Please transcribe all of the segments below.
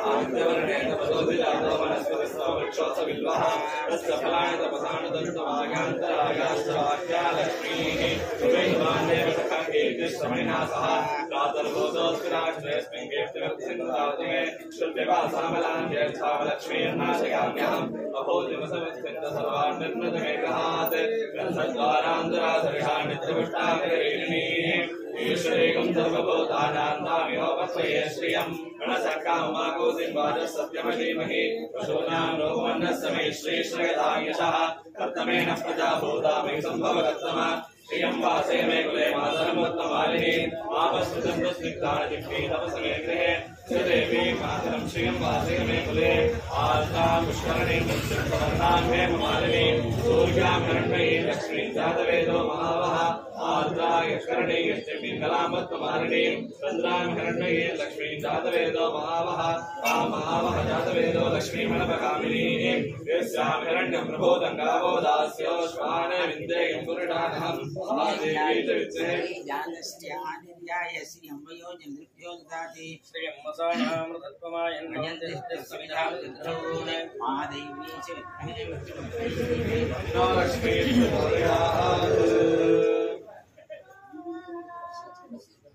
वृणे आद्यवर्णे तपसोऽभिजातो वनस्पतिस्तो वृक्षोत्सविल्वः तस्य फलानि तपसानि दन्तवागान्तरागाश्च वाक्या लक्ष्मीः सुवैवान्देव सखा कीर्तिश्रमणिना सह प्रातर्भूतोऽस्मिराष्ट्रेऽस्मिन् कीर्तिवर्धिन्दातु मे शुद्ध्यवासामलां ज्येष्ठावलक्ष्मीर्नाशयाम्यहम् अभोजमसवस्थित सर्वान् निर्मृतमेकहात् ग्रन्थद्वारान्तराधरिषा नित्यपुष्टाकरीणीः ईश्वरेकं सर्वभूतानां तामिहोपस्वये श्रियम् गणसक्काममाकोसिं वाजः सत्यमधीमहि पशूनां श्रीश्रयदायशः कर्तमेन प्रजा भूतामि सम्भवकर्तम श्रियं वासे मे कुले मातरमुत्तमालिनी आपस्मृतं स्निग्धानि तपसमे गृहे श्रीदेवी मातरं श्रियं वासे मे कुले आर्द्रा पुष्करणीं वर्णां मे मालिनी सूर्यां हिरण्मयी लक्ष्मीं जातवेदो महावः आर्द्रा यष्करणे यष्टिमिङ्गलामत्तमालिनी चन्द्रां हिरण्मयी लक्ष्मीं जातवेदो महावः ता महावः जातवेदो लक्ष्मीमनपगामिनी यस्यां हिरण्यं प्रबोधं गावो दास्यो श्वान विन्देयं पुरुषानहम् आदेवी च विच्चे जानस्यानिर्याय श्रियं ददाति श्रियं आदैवी च Lakshmi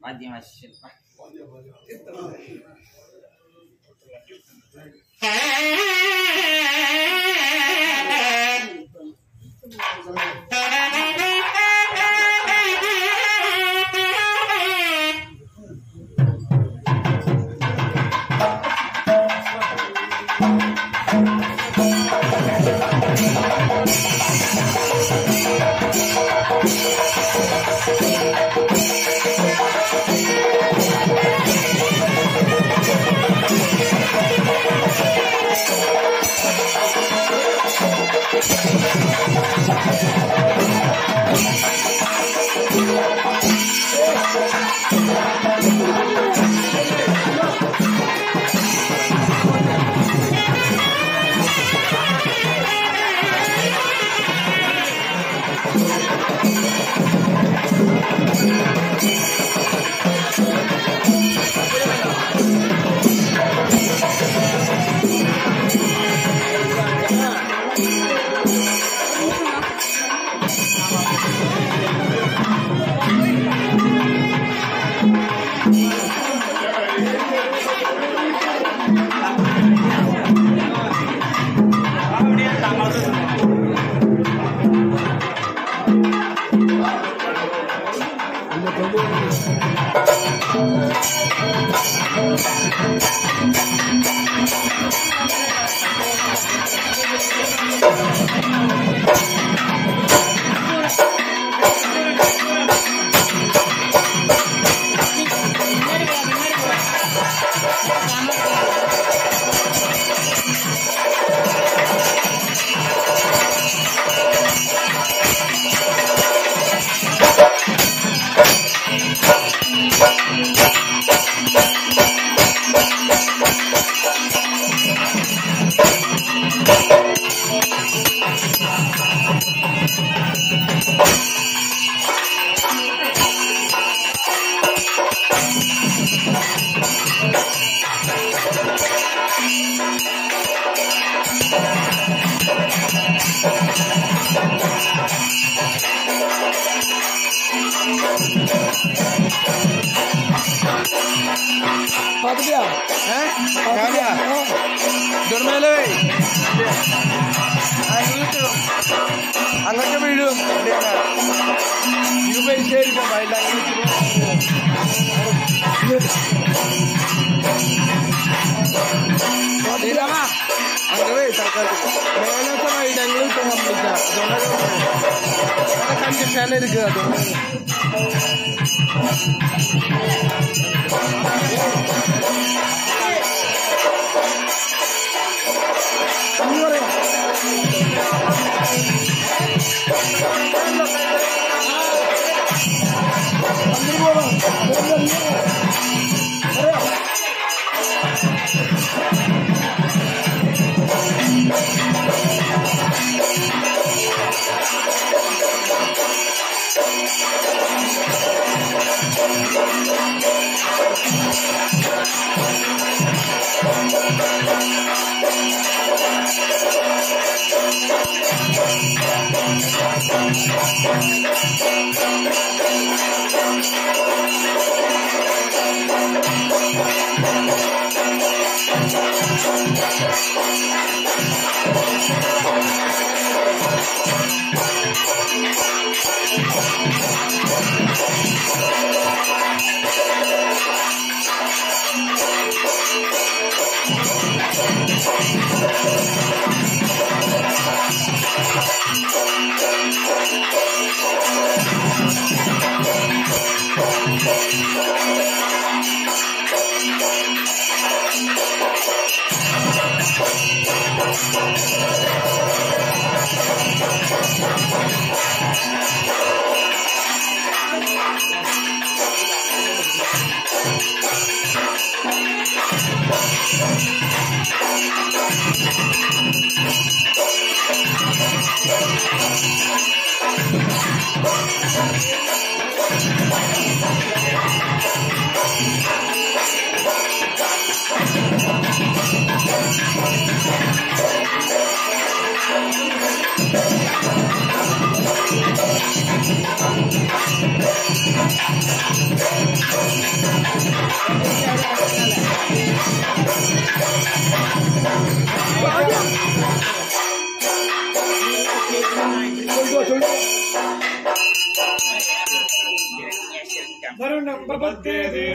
Vai, mais vai. Thank പാത്തിട്ടിയാ ഏ? ഞാനാ? ദുർമേലേ. അങ്ങോട്ട് അങ്ങോട്ട് വീഴും ഇവിടെയാണ്. ഇത് പരിശോധിക്കാം വയലിൽ അങ്ങനെ ഇതാവാ. അങ്ങ് പോയി തൽക്കാലത്തേക്ക്. മേലത്തെ വഴി ഞങ്ങൾ ഇപ്പൊ കംപ്ലീറ്റ് അതുകൊണ്ടാണ് കണ്ടിട്ടാണ് ഇരിക്കുക അതുകൊണ്ട് Thank you. वरुणं प्रपद्ये दीर्घं मे देहि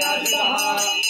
याचितः यन्मया भक्तमसाधूनां भावे धृष्टप्रतिग्रहः यन्मे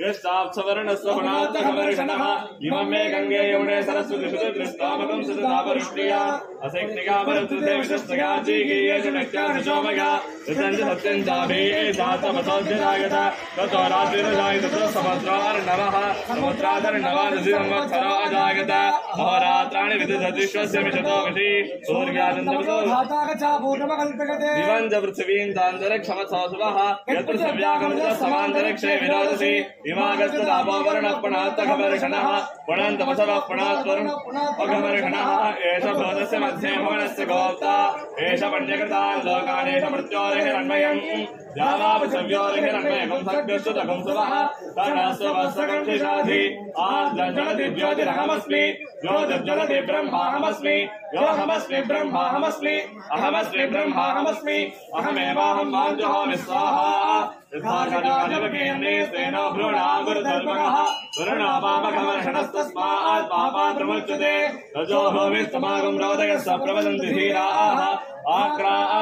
यस्ताप्सवर्णस्वगुणात्मकवर्षणः इमं मे यमुने सरस्वति सत्यं चाभि ततो रात्रिरजाय तत्र समुद्रार्णवः समुद्रादर्णवा नदीसंवत्सरो अजागत अहोरात्राणि विदधतिश्वस्य मिषतो वशी। सूर्यानन्दवतो दिवञ्च यत्र सव्यागमच समान्तरिक्षे विरोधसि पुणन्तमसवः पुणात्वरुणः एष भूतस्य मध्ये भुवनस्य गोप्ता। एष पण्यकृतान् लोकानेष मृत्योरिहिरण्मयम् यावापृथिव्योरिहिरण्मयकं सद्यस्तुतकं सुवः तणस्ववस्त्रकंशिषाधि आर्द्रज्वलति ज्योतिरहमस्मि ज्योतिर्ज्वलति ब्रह्माहमस्मि योऽहमस्मि ब्रह्माहमस्मि। अहमस्मि ब्रह्माहमस्मि। अहमेवाहं माञ्जुहोमि स्वाहा। भ्रूणागुरुधर्मकः वरुणापापकवर्षणस्तस्मात् पापात्रमुच्यते रजो भूमिस्तमागं रोदयस्य प्रवदन्ति धीराः।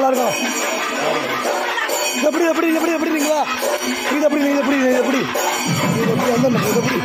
நல்லா பேச எப்படி எப்படி எப்படி எப்படிங்களா இது எப்படி இது எப்படி இது எப்படி இது எப்படி அந்த எப்படி